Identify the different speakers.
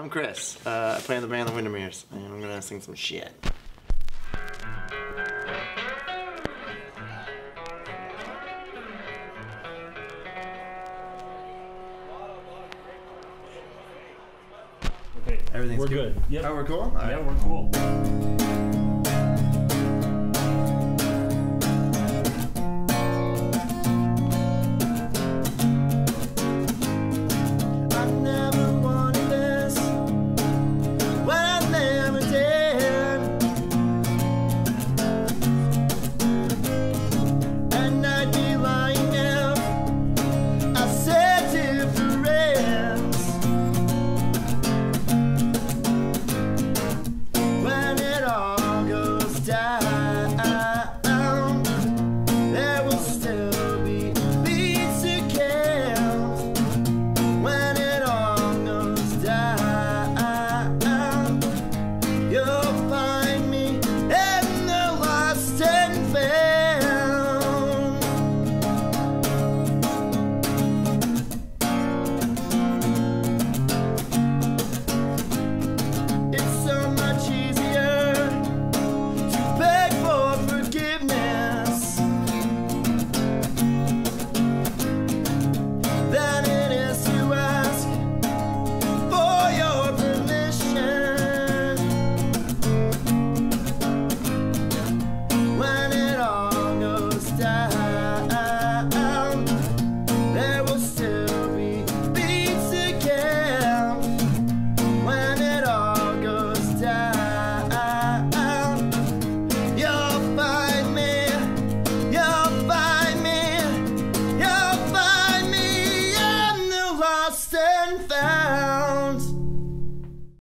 Speaker 1: I'm Chris. Uh, I play in the band The Windermeres, and I'm gonna sing some shit.
Speaker 2: Okay.
Speaker 1: Everything's
Speaker 2: We're
Speaker 1: good.
Speaker 2: good. Yep.
Speaker 1: Oh, we're cool? All right.
Speaker 2: Yeah, we're cool. stand fast.